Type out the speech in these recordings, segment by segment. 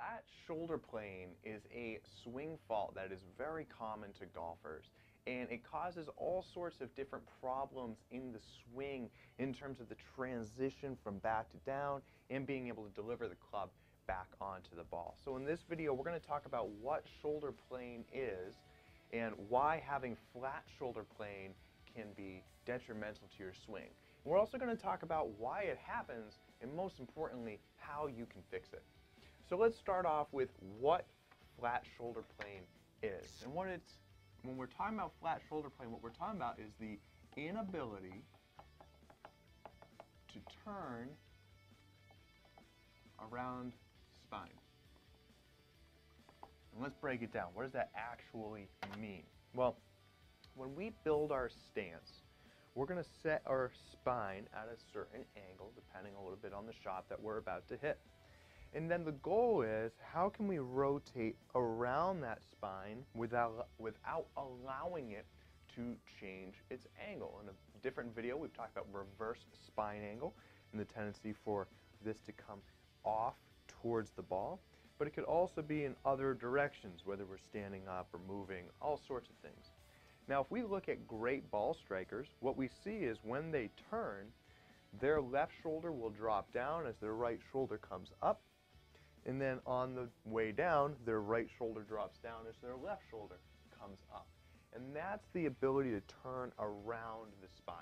Flat shoulder plane is a swing fault that is very common to golfers and it causes all sorts of different problems in the swing in terms of the transition from back to down and being able to deliver the club back onto the ball. So in this video we're going to talk about what shoulder plane is and why having flat shoulder plane can be detrimental to your swing. We're also going to talk about why it happens and most importantly how you can fix it. So let's start off with what flat shoulder plane is. And what it's, when we're talking about flat shoulder plane, what we're talking about is the inability to turn around spine. And let's break it down. What does that actually mean? Well, when we build our stance, we're going to set our spine at a certain angle, depending a little bit on the shot that we're about to hit. And then the goal is how can we rotate around that spine without, without allowing it to change its angle. In a different video, we've talked about reverse spine angle and the tendency for this to come off towards the ball. But it could also be in other directions, whether we're standing up or moving, all sorts of things. Now, if we look at great ball strikers, what we see is when they turn, their left shoulder will drop down as their right shoulder comes up and then on the way down, their right shoulder drops down as their left shoulder comes up. And that's the ability to turn around the spine.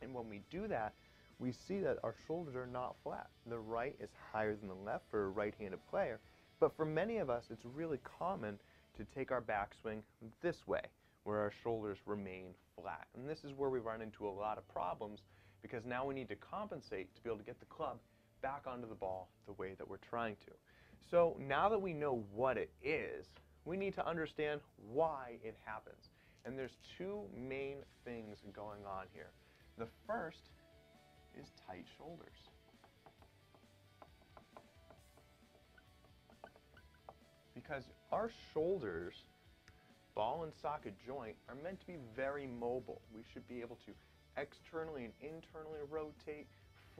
And when we do that, we see that our shoulders are not flat. The right is higher than the left for a right-handed player, but for many of us, it's really common to take our backswing this way, where our shoulders remain flat. And this is where we run into a lot of problems because now we need to compensate to be able to get the club back onto the ball the way that we're trying to. So now that we know what it is, we need to understand why it happens. And there's two main things going on here. The first is tight shoulders. Because our shoulders, ball and socket joint, are meant to be very mobile. We should be able to externally and internally rotate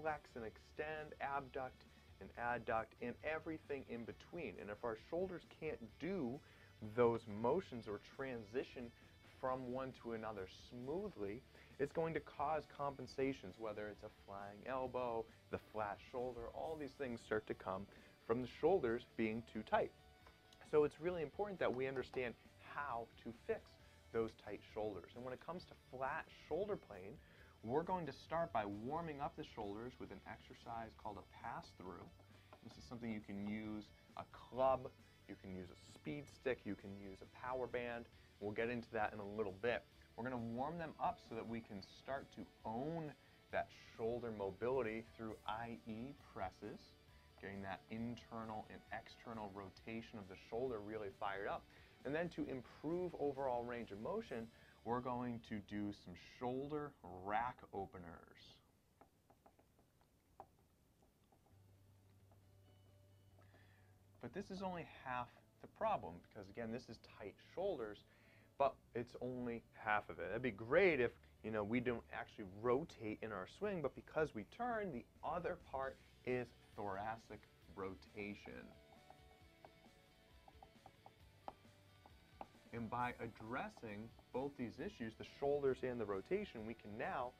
flex and extend, abduct and adduct, and everything in between. And if our shoulders can't do those motions or transition from one to another smoothly, it's going to cause compensations, whether it's a flying elbow, the flat shoulder, all these things start to come from the shoulders being too tight. So it's really important that we understand how to fix those tight shoulders. And when it comes to flat shoulder plane, we're going to start by warming up the shoulders with an exercise called a pass-through. This is something you can use a club, you can use a speed stick, you can use a power band. We'll get into that in a little bit. We're going to warm them up so that we can start to own that shoulder mobility through IE presses, getting that internal and external rotation of the shoulder really fired up. And then to improve overall range of motion, we're going to do some shoulder rack openers. But this is only half the problem because again, this is tight shoulders, but it's only half of it. It'd be great if, you know, we don't actually rotate in our swing, but because we turn, the other part is thoracic rotation. And by addressing both these issues, the shoulders and the rotation, we can now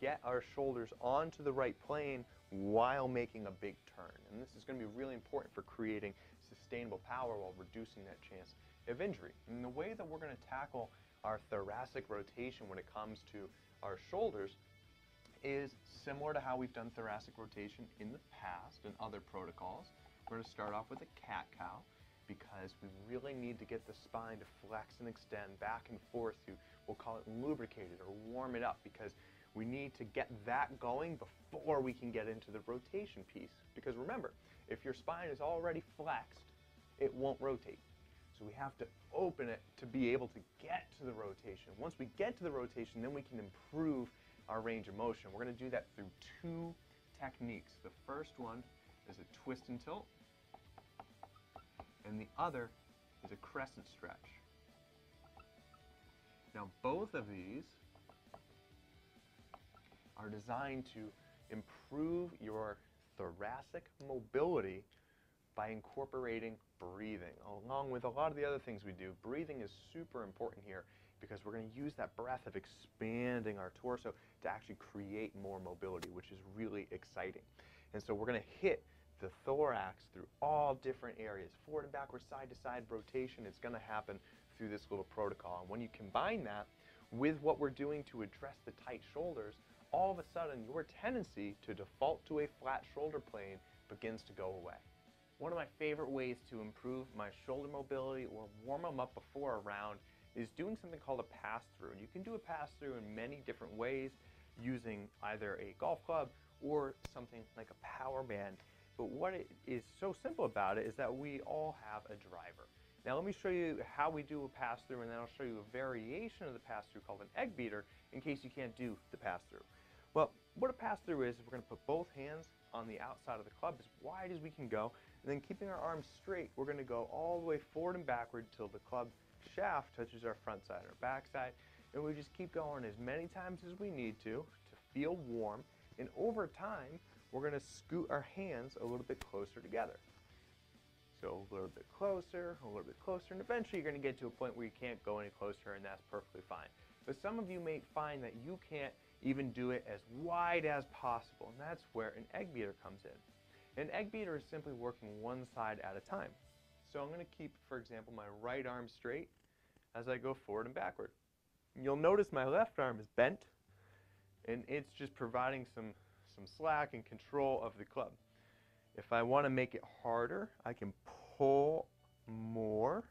get our shoulders onto the right plane while making a big turn. And this is going to be really important for creating sustainable power while reducing that chance of injury. And the way that we're going to tackle our thoracic rotation when it comes to our shoulders is similar to how we've done thoracic rotation in the past and other protocols. We're going to start off with a cat-cow because we really need to get the spine to flex and extend back and forth to, we'll call it lubricated or warm it up because we need to get that going before we can get into the rotation piece. Because remember, if your spine is already flexed, it won't rotate. So we have to open it to be able to get to the rotation. Once we get to the rotation, then we can improve our range of motion. We're going to do that through two techniques. The first one is a twist and tilt and the other is a crescent stretch. Now both of these are designed to improve your thoracic mobility by incorporating breathing. Along with a lot of the other things we do, breathing is super important here because we're going to use that breath of expanding our torso to actually create more mobility, which is really exciting. And so we're going to hit the thorax through all different areas. Forward and backward, side to side rotation is going to happen through this little protocol. And when you combine that with what we're doing to address the tight shoulders, all of a sudden your tendency to default to a flat shoulder plane begins to go away. One of my favorite ways to improve my shoulder mobility or warm them up before a round is doing something called a pass-through. And you can do a pass-through in many different ways using either a golf club or something like a power band. But what is so simple about it is that we all have a driver. Now let me show you how we do a pass-through and then I'll show you a variation of the pass-through called an egg beater in case you can't do the pass-through. Well, what a pass-through is, is we're going to put both hands on the outside of the club as wide as we can go and then keeping our arms straight, we're going to go all the way forward and backward till the club shaft touches our front side or back side. And we just keep going as many times as we need to to feel warm. And over time, we're going to scoot our hands a little bit closer together. So a little bit closer, a little bit closer, and eventually you're going to get to a point where you can't go any closer, and that's perfectly fine. But some of you may find that you can't even do it as wide as possible, and that's where an egg beater comes in. An egg beater is simply working one side at a time. So I'm going to keep, for example, my right arm straight as I go forward and backward. You'll notice my left arm is bent, and it's just providing some, some slack and control of the club. If I want to make it harder, I can pull more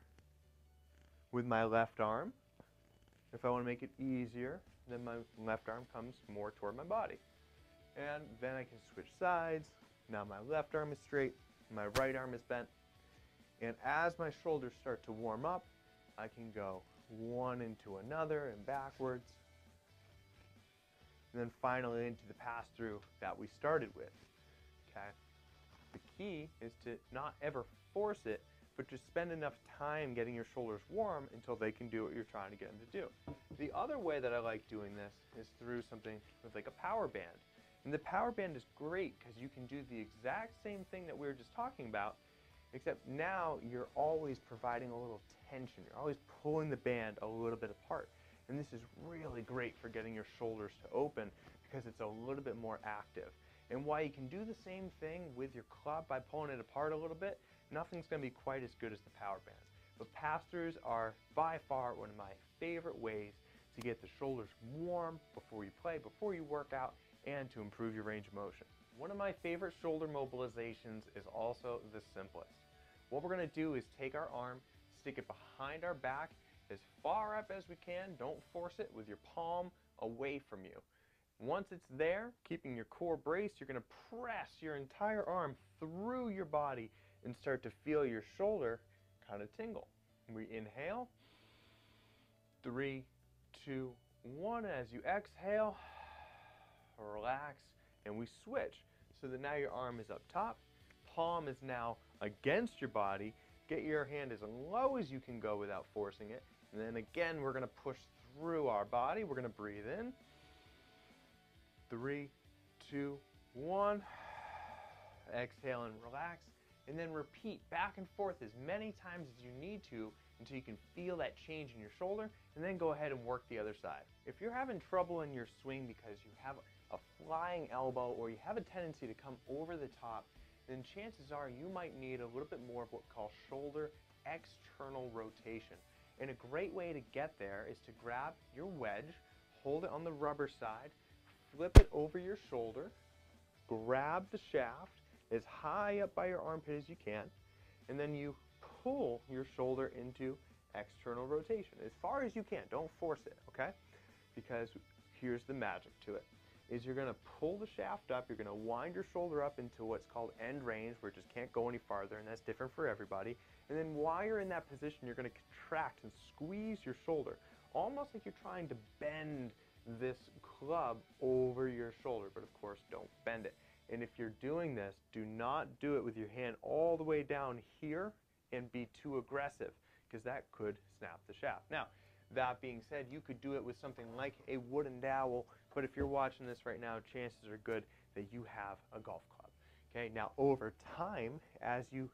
with my left arm. If I want to make it easier, then my left arm comes more toward my body. And then I can switch sides. Now my left arm is straight, my right arm is bent. And as my shoulders start to warm up, I can go one into another and backwards. And then finally into the pass through that we started with. Okay? The key is to not ever force it, but just spend enough time getting your shoulders warm until they can do what you're trying to get them to do. The other way that I like doing this is through something with like a power band. And the power band is great because you can do the exact same thing that we were just talking about, Except now you're always providing a little tension. You're always pulling the band a little bit apart. And this is really great for getting your shoulders to open because it's a little bit more active. And while you can do the same thing with your club by pulling it apart a little bit, nothing's going to be quite as good as the power bands. But pass-throughs are by far one of my favorite ways to get the shoulders warm before you play, before you work out, and to improve your range of motion. One of my favorite shoulder mobilizations is also the simplest. What we're going to do is take our arm, stick it behind our back as far up as we can. Don't force it with your palm away from you. Once it's there, keeping your core braced, you're going to press your entire arm through your body and start to feel your shoulder kind of tingle. We inhale. Three, two, one. As you exhale, relax, and we switch. So that now your arm is up top, palm is now against your body. Get your hand as low as you can go without forcing it. And then again, we're going to push through our body. We're going to breathe in. Three, two, one. Exhale and relax. And then repeat back and forth as many times as you need to until you can feel that change in your shoulder. And then go ahead and work the other side. If you're having trouble in your swing because you have a flying elbow or you have a tendency to come over the top, then chances are you might need a little bit more of what we call shoulder external rotation. And a great way to get there is to grab your wedge, hold it on the rubber side, flip it over your shoulder, grab the shaft as high up by your armpit as you can, and then you pull your shoulder into external rotation as far as you can. Don't force it, okay? Because here's the magic to it is you're going to pull the shaft up, you're going to wind your shoulder up into what's called end range, where it just can't go any farther, and that's different for everybody. And then while you're in that position, you're going to contract and squeeze your shoulder, almost like you're trying to bend this club over your shoulder, but of course don't bend it. And if you're doing this, do not do it with your hand all the way down here and be too aggressive, because that could snap the shaft. Now, that being said, you could do it with something like a wooden dowel but if you're watching this right now, chances are good that you have a golf club. Okay, now over time, as you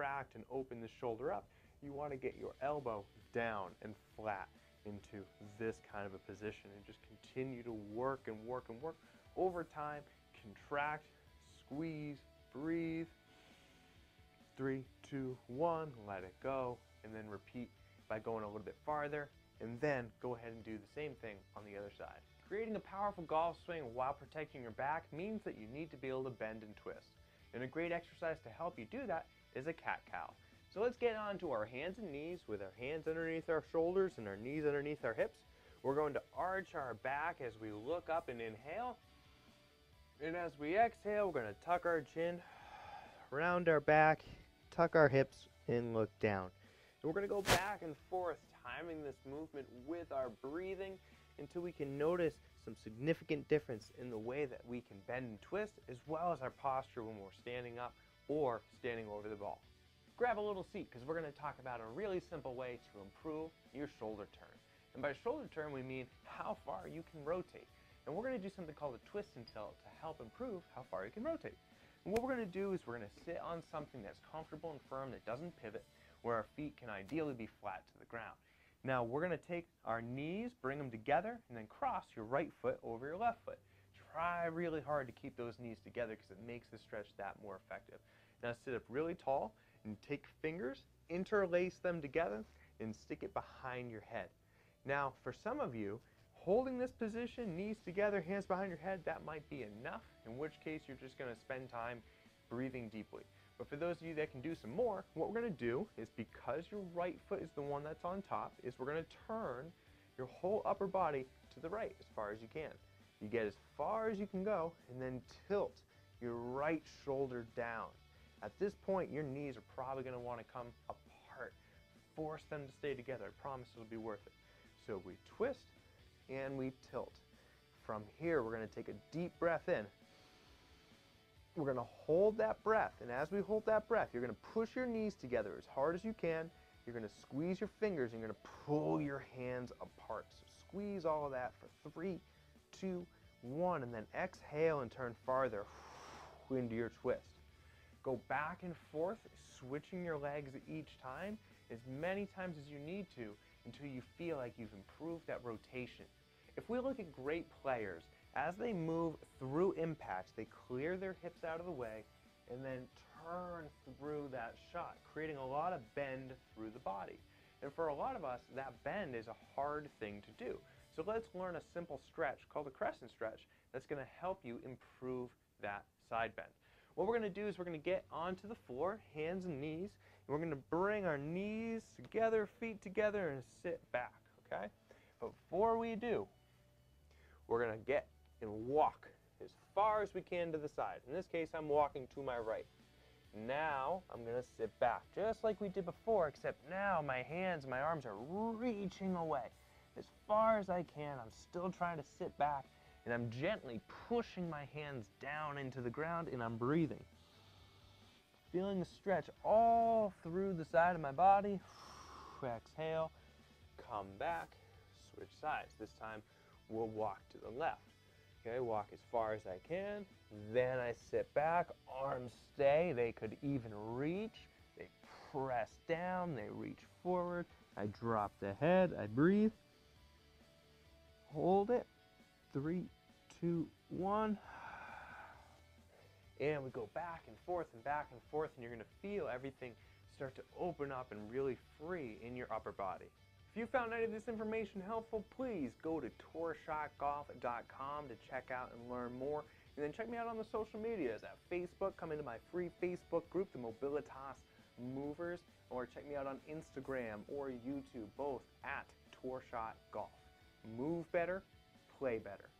contract and open the shoulder up, you want to get your elbow down and flat into this kind of a position and just continue to work and work and work over time. Contract, squeeze, breathe. Three, two, one, let it go, and then repeat by going a little bit farther, and then go ahead and do the same thing on the other side. Creating a powerful golf swing while protecting your back means that you need to be able to bend and twist. And a great exercise to help you do that is a cat-cow. So let's get on to our hands and knees with our hands underneath our shoulders and our knees underneath our hips. We're going to arch our back as we look up and inhale. And as we exhale, we're going to tuck our chin, round our back, tuck our hips, and look down. And we're going to go back and forth, timing this movement with our breathing until we can notice some significant difference in the way that we can bend and twist, as well as our posture when we're standing up or standing over the ball. Grab a little seat because we're going to talk about a really simple way to improve your shoulder turn. And by shoulder turn, we mean how far you can rotate. And we're going to do something called a twist and tilt to help improve how far you can rotate. And what we're going to do is we're going to sit on something that's comfortable and firm that doesn't pivot, where our feet can ideally be flat to the ground. Now we're going to take our knees, bring them together, and then cross your right foot over your left foot. Try really hard to keep those knees together because it makes the stretch that more effective. Now sit up really tall and take fingers, interlace them together, and stick it behind your head. Now for some of you, holding this position, knees together, hands behind your head, that might be enough, in which case you're just going to spend time breathing deeply. But for those of you that can do some more, what we're going to do is because your right foot is the one that's on top, is we're going to turn your whole upper body to the right as far as you can. You get as far as you can go and then tilt your right shoulder down. At this point, your knees are probably going to want to come apart. Force them to stay together. I promise it'll be worth it. So we twist and we tilt. From here, we're going to take a deep breath in we're going to hold that breath. And as we hold that breath, you're going to push your knees together as hard as you can. You're going to squeeze your fingers and you're going to pull your hands apart. So squeeze all of that for three, two, one, and then exhale and turn farther into your twist. Go back and forth, switching your legs each time as many times as you need to until you feel like you've improved that rotation. If we look at great players, as they move through impacts, they clear their hips out of the way and then turn through that shot, creating a lot of bend through the body. And for a lot of us, that bend is a hard thing to do. So let's learn a simple stretch called a crescent stretch that's going to help you improve that side bend. What we're going to do is we're going to get onto the floor, hands and knees, and we're going to bring our knees together, feet together, and sit back, okay? Before we do, we're going to get and walk as far as we can to the side. In this case, I'm walking to my right. Now, I'm to sit back, just like we did before, except now my hands, my arms are reaching away. As far as I can, I'm still trying to sit back, and I'm gently pushing my hands down into the ground, and I'm breathing. Feeling the stretch all through the side of my body. Exhale, come back, switch sides. This time, we'll walk to the left. Okay, walk as far as I can. Then I sit back, arms stay. They could even reach. They press down, they reach forward. I drop the head, I breathe. Hold it. Three, two, one. And we go back and forth and back and forth, and you're going to feel everything start to open up and really free in your upper body. If you found any of this information helpful, please go to tourshotgolf.com to check out and learn more. And then check me out on the social medias at Facebook. Come into my free Facebook group, the Mobilitas Movers, or check me out on Instagram or YouTube, both at Tourshot Golf. Move better, play better.